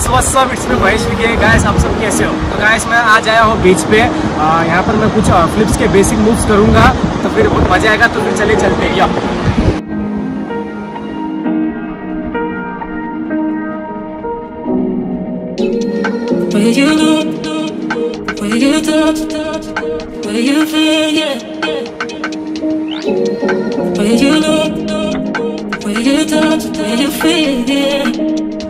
Guys what's up it's me Mahesh Vikhe guys आप सब कैसे हो? तो गाइस मैं आज आया हूँ बीच पे। यहाँ पर मैं कुछ फ्लिप्स के बेसिक मूव्स करूँगा। तो फिर बहुत मज़ा आएगा तो फिर चले चलते हैं। या। Where you look, where you talk, where you feel, yeah. Where you look, where you talk, where you feel, yeah.